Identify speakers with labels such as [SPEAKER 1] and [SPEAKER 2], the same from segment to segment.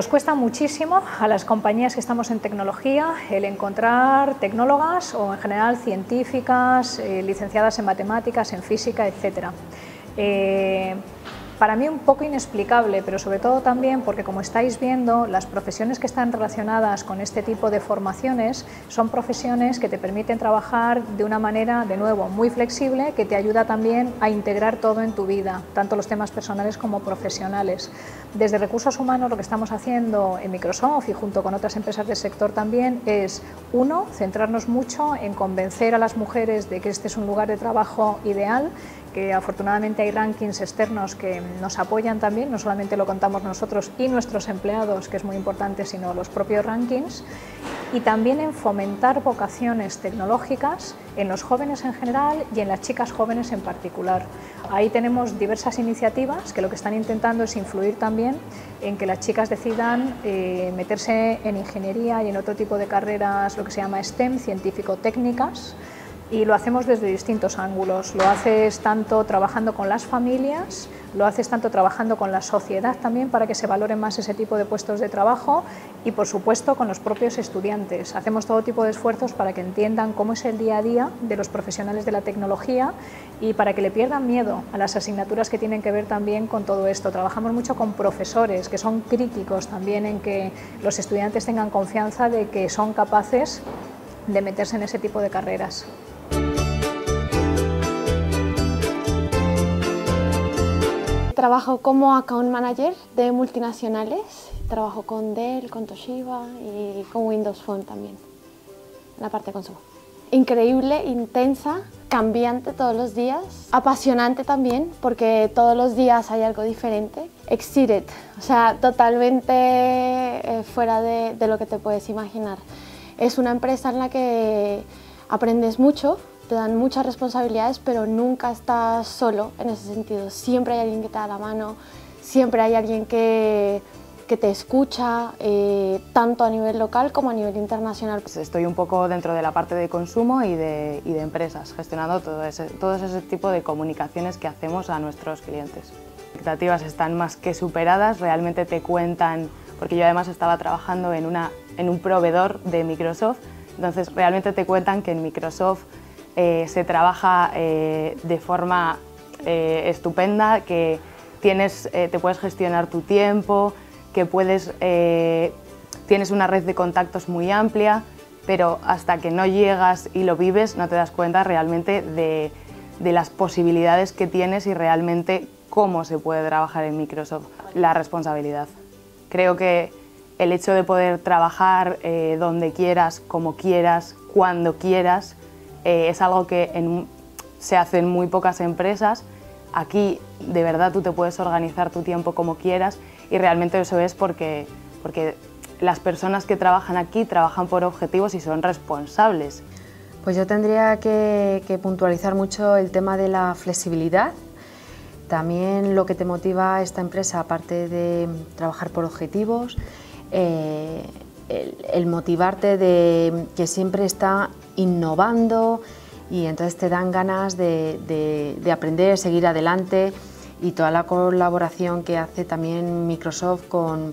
[SPEAKER 1] nos cuesta muchísimo a las compañías que estamos en tecnología el encontrar tecnólogas o en general científicas, eh, licenciadas en matemáticas, en física, etc para mí un poco inexplicable, pero sobre todo también porque como estáis viendo, las profesiones que están relacionadas con este tipo de formaciones son profesiones que te permiten trabajar de una manera, de nuevo, muy flexible, que te ayuda también a integrar todo en tu vida, tanto los temas personales como profesionales. Desde recursos humanos lo que estamos haciendo en Microsoft y junto con otras empresas del sector también es, uno, centrarnos mucho en convencer a las mujeres de que este es un lugar de trabajo ideal, que afortunadamente hay rankings externos que nos apoyan también, no solamente lo contamos nosotros y nuestros empleados, que es muy importante, sino los propios rankings, y también en fomentar vocaciones tecnológicas en los jóvenes en general y en las chicas jóvenes en particular. Ahí tenemos diversas iniciativas que lo que están intentando es influir también en que las chicas decidan eh, meterse en ingeniería y en otro tipo de carreras, lo que se llama STEM, científico-técnicas, y lo hacemos desde distintos ángulos. Lo haces tanto trabajando con las familias, lo haces tanto trabajando con la sociedad también para que se valoren más ese tipo de puestos de trabajo y por supuesto con los propios estudiantes. Hacemos todo tipo de esfuerzos para que entiendan cómo es el día a día de los profesionales de la tecnología y para que le pierdan miedo a las asignaturas que tienen que ver también con todo esto. Trabajamos mucho con profesores que son críticos también en que los estudiantes tengan confianza de que son capaces de meterse en ese tipo de carreras.
[SPEAKER 2] Trabajo como account manager de multinacionales. Trabajo con Dell, con Toshiba y con Windows Phone también, en la parte de consumo. Increíble, intensa, cambiante todos los días, apasionante también porque todos los días hay algo diferente. Excited, o sea, totalmente eh, fuera de, de lo que te puedes imaginar. Es una empresa en la que aprendes mucho, te dan muchas responsabilidades, pero nunca estás solo en ese sentido. Siempre hay alguien que te da la mano, siempre hay alguien que, que te escucha, eh, tanto a nivel local como a nivel internacional.
[SPEAKER 3] Pues estoy un poco dentro de la parte de consumo y de, y de empresas, gestionando todo ese, todo ese tipo de comunicaciones que hacemos a nuestros clientes. Las expectativas están más que superadas, realmente te cuentan, porque yo además estaba trabajando en, una, en un proveedor de Microsoft, entonces realmente te cuentan que en Microsoft eh, se trabaja eh, de forma eh, estupenda, que tienes, te puedes gestionar tu tiempo, que puedes, tienes una red de contactos muy amplia, pero hasta que no llegas y lo vives no te das cuenta realmente de, de las posibilidades que tienes y realmente cómo se puede trabajar en Microsoft. La responsabilidad. Creo que el hecho de poder trabajar donde quieras, como quieras, cuando quieras, eh, es algo que se hace en muy pocas empresas. Aquí de verdad tú te puedes organizar tu tiempo como quieras y realmente eso es porque, porque las personas que trabajan aquí trabajan por objetivos y son responsables.
[SPEAKER 4] Pues yo tendría que, puntualizar mucho el tema de la flexibilidad. También lo que te motiva a esta empresa, aparte de trabajar por objetivos, eh, el, motivarte de que siempre está innovando y entonces te dan ganas de, de, aprender, seguir adelante y toda la colaboración que hace también Microsoft con,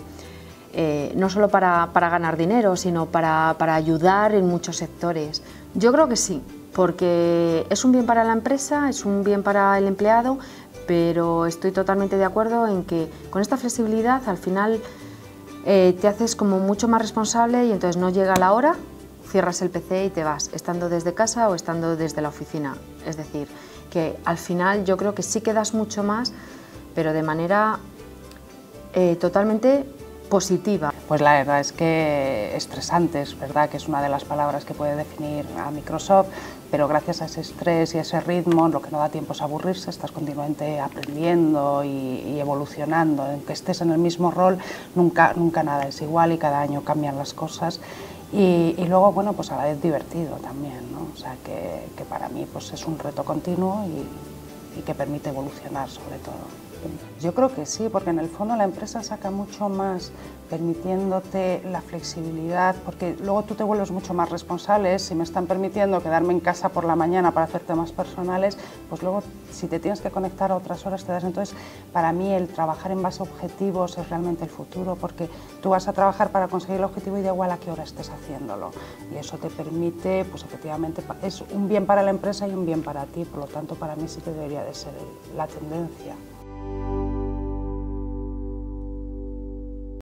[SPEAKER 4] eh, no solo para, para, ganar dinero, sino para, para, ayudar en muchos sectores. Yo creo que sí, porque es un bien para la empresa, es un bien para el empleado, pero estoy totalmente de acuerdo en que con esta flexibilidad al final eh, te haces como mucho más responsable y entonces no llega la hora, cierras el PC y te vas, estando desde casa o estando desde la oficina. Es decir, que al final yo creo que sí quedas mucho más, pero de manera eh, totalmente positiva.
[SPEAKER 5] Pues la verdad es que estresante, es verdad que es una de las palabras que puede definir a Microsoft, pero gracias a ese estrés y a ese ritmo lo que no da tiempo es aburrirse, estás continuamente aprendiendo y, evolucionando, aunque estés en el mismo rol, nunca, nunca nada es igual y cada año cambian las cosas. Y, luego, bueno, pues a la vez divertido también. O sea, que, para mí pues es un reto continuo y que permite evolucionar sobre todo. Yo creo que sí, porque en el fondo la empresa saca mucho más permitiéndote la flexibilidad, porque luego tú te vuelves mucho más responsable. Si me están permitiendo quedarme en casa por la mañana para hacer temas personales, pues luego si te tienes que conectar a otras horas te das. Entonces, para mí el trabajar en base a objetivos es realmente el futuro, porque tú vas a trabajar para conseguir el objetivo y da igual a qué hora estés haciéndolo. Y eso te permite, pues efectivamente, es un bien para la empresa y un bien para ti, por lo tanto para mí sí que debería de ser la tendencia. thank you